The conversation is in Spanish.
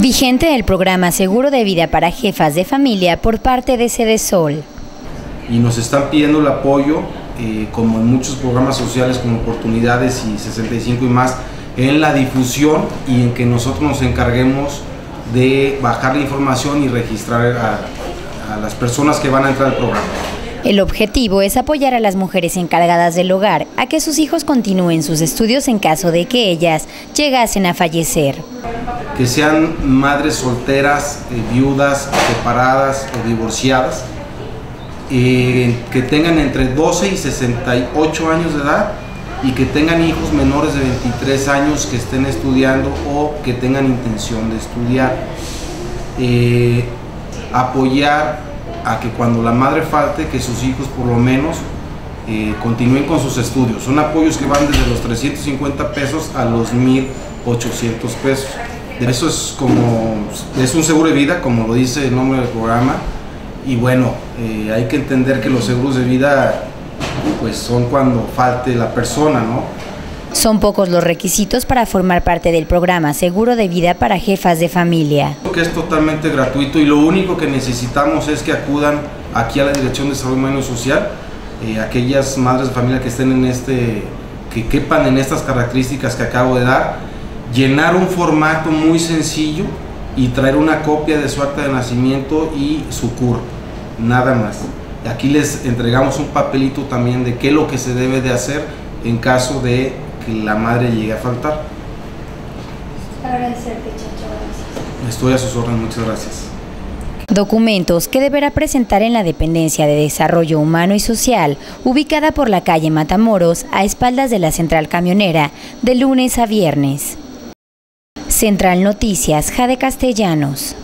Vigente el programa Seguro de Vida para Jefas de Familia por parte de Sol. Y nos están pidiendo el apoyo, eh, como en muchos programas sociales como Oportunidades y 65 y más, en la difusión y en que nosotros nos encarguemos de bajar la información y registrar a las personas que van a entrar al programa. El objetivo es apoyar a las mujeres encargadas del hogar a que sus hijos continúen sus estudios en caso de que ellas llegasen a fallecer. Que sean madres solteras, eh, viudas, separadas o divorciadas, eh, que tengan entre 12 y 68 años de edad y que tengan hijos menores de 23 años que estén estudiando o que tengan intención de estudiar. Eh, apoyar a que cuando la madre falte, que sus hijos por lo menos eh, continúen con sus estudios. Son apoyos que van desde los 350 pesos a los 1800 pesos. Eso es como, es un seguro de vida, como lo dice el nombre del programa. Y bueno, eh, hay que entender que los seguros de vida pues son cuando falte la persona, ¿no? Son pocos los requisitos para formar parte del programa Seguro de Vida para Jefas de Familia. Que es totalmente gratuito y lo único que necesitamos es que acudan aquí a la Dirección de Salud Humana y Social, eh, aquellas madres de familia que estén en este, que quepan en estas características que acabo de dar, llenar un formato muy sencillo y traer una copia de su acta de nacimiento y su CUR, nada más. Aquí les entregamos un papelito también de qué es lo que se debe de hacer en caso de la madre llegue a faltar. Agradecerte, Chacho, Estoy a sus órdenes, muchas gracias. Documentos que deberá presentar en la Dependencia de Desarrollo Humano y Social, ubicada por la calle Matamoros, a espaldas de la Central Camionera, de lunes a viernes. Central Noticias, Jade Castellanos.